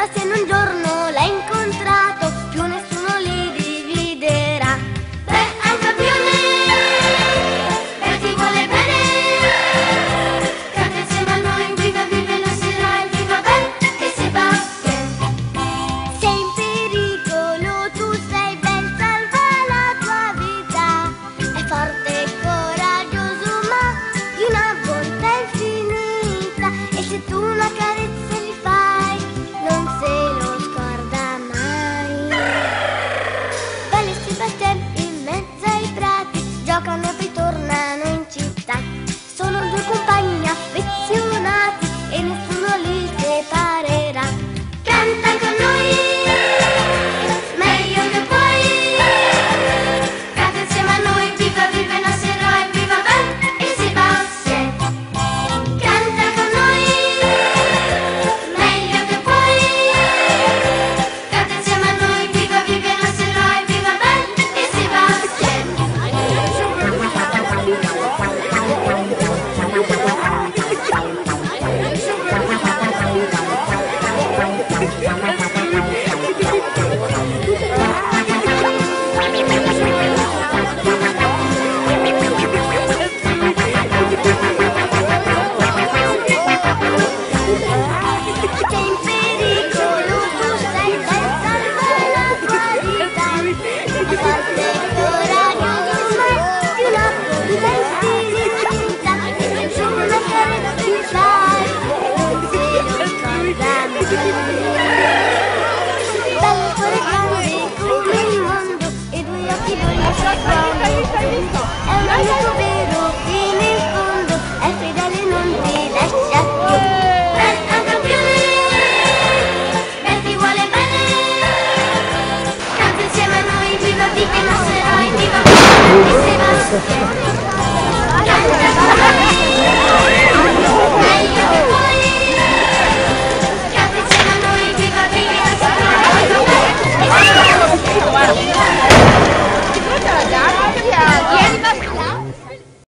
Basta in un giorno la Thank you.